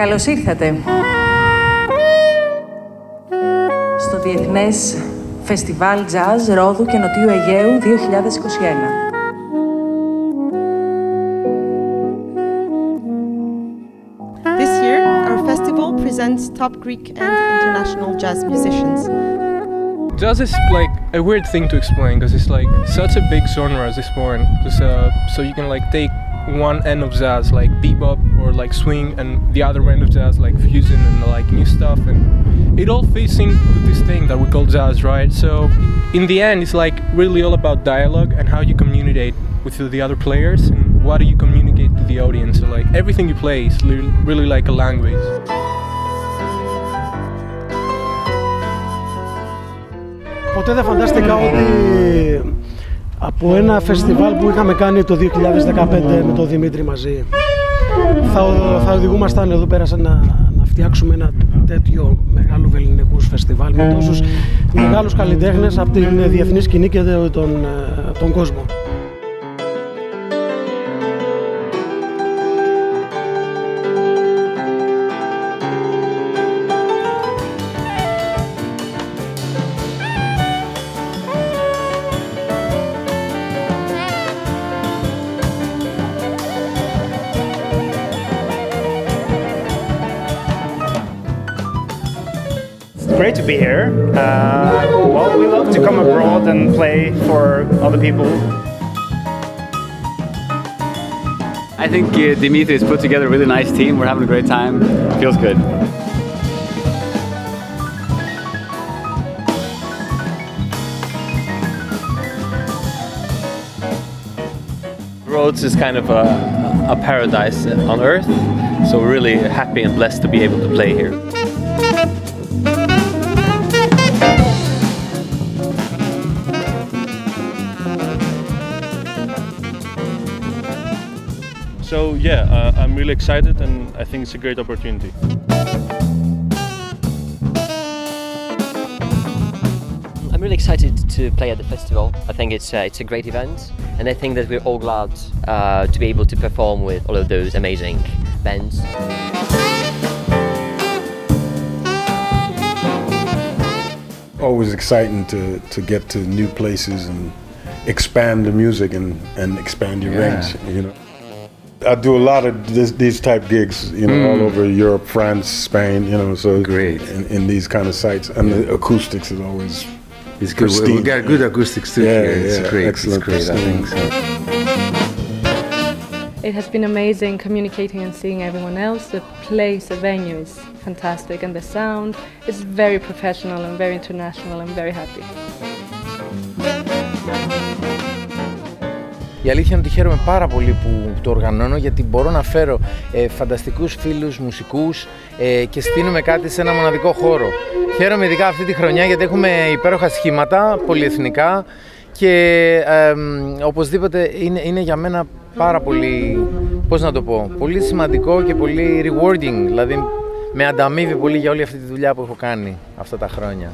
Καλώς ήρθατε στο Διεθνές Φεστιβάλ Jazz Ρόδου και Νοτιού Αιγαίου 2021. This year, our festival presents top Greek and international jazz musicians. Jazz is like a weird thing to explain because it's like such a big genre as this one. Uh, so you can like take one end of jazz like bebop or like swing and the other end of jazz like fusion and like new stuff and it all fits into this thing that we call jazz right? So in the end it's like really all about dialogue and how you communicate with the other players and what do you communicate to the audience. So like everything you play is really like a language Ποτέ δεν φαντάστηκα ότι από ένα φεστιβάλ που είχαμε κάνει το 2015 με τον Δημήτρη μαζί θα, θα οδηγούμασταν εδώ πέρα να, να φτιάξουμε ένα τέτοιο μεγάλο βεληνικούς φεστιβάλ με τόσους μεγάλους καλλιτέχνες από την διεθνή σκηνή και τον, τον κόσμο. Great to be here. Uh, well, we love to come abroad and play for other people. I think uh, Dimitri has put together a really nice team. We're having a great time. Feels good. Rhodes is kind of a, a paradise on earth, so we're really happy and blessed to be able to play here. So yeah, uh, I'm really excited and I think it's a great opportunity. I'm really excited to play at the festival. I think it's uh, it's a great event, and I think that we're all glad uh, to be able to perform with all of those amazing bands. Always exciting to to get to new places and expand the music and and expand your Yeah. range. You know. I do a lot of this, these type gigs, you know, all Mm. over Europe, France, Spain, you know, so Great. in, in these kind of sites, and the acoustics is always It's good. We- We got good acoustics too Yeah, here. It's yeah, great. excellent, It's great. I think so. It has been amazing communicating and seeing everyone else. The place, the venue is fantastic, and the sound is very professional and very international. I'm very happy. Η αλήθεια είναι ότι χαίρομαι πάρα πολύ που το οργανώνω γιατί μπορώ να φέρω ε, φανταστικούς φίλους, μουσικούς ε, και στείλουμε κάτι σε ένα μοναδικό χώρο. Χαίρομαι ειδικά αυτή τη χρονιά γιατί έχουμε υπέροχα σχήματα, πολυεθνικά και ε, μ, οπωσδήποτε είναι, είναι για μένα πάρα πολύ, πώς να το πω, πολύ σημαντικό και πολύ rewarding, δηλαδή με ανταμείβει πολύ για όλη αυτή τη δουλειά που έχω κάνει αυτά τα χρόνια.